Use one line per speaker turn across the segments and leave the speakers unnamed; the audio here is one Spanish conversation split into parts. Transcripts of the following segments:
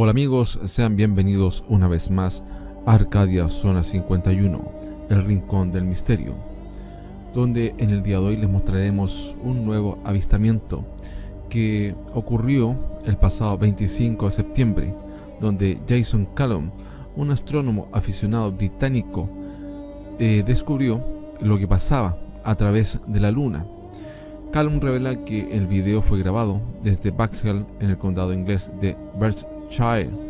Hola amigos, sean bienvenidos una vez más a Arcadia Zona 51, el rincón del misterio, donde en el día de hoy les mostraremos un nuevo avistamiento que ocurrió el pasado 25 de septiembre, donde Jason Callum, un astrónomo aficionado británico, eh, descubrió lo que pasaba a través de la luna. Callum revela que el video fue grabado desde Baxhill en el condado inglés de Berkshire Child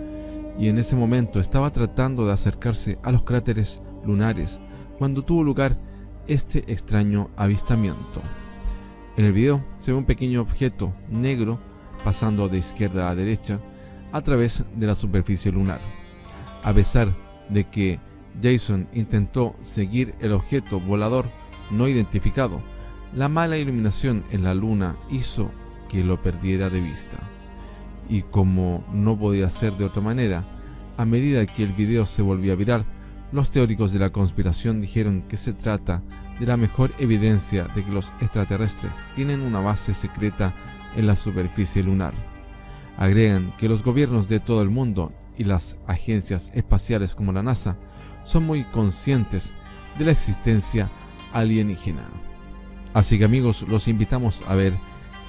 y en ese momento estaba tratando de acercarse a los cráteres lunares cuando tuvo lugar este extraño avistamiento. En el video se ve un pequeño objeto negro pasando de izquierda a derecha a través de la superficie lunar. A pesar de que Jason intentó seguir el objeto volador no identificado, la mala iluminación en la luna hizo que lo perdiera de vista y como no podía ser de otra manera, a medida que el video se volvía viral, los teóricos de la conspiración dijeron que se trata de la mejor evidencia de que los extraterrestres tienen una base secreta en la superficie lunar. Agregan que los gobiernos de todo el mundo y las agencias espaciales como la NASA son muy conscientes de la existencia alienígena. Así que amigos, los invitamos a ver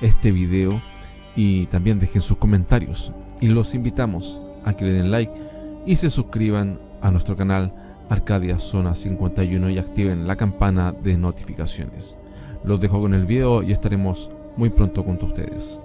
este video y también dejen sus comentarios y los invitamos a que le den like y se suscriban a nuestro canal Arcadia Zona 51 y activen la campana de notificaciones. Los dejo con el video y estaremos muy pronto con ustedes.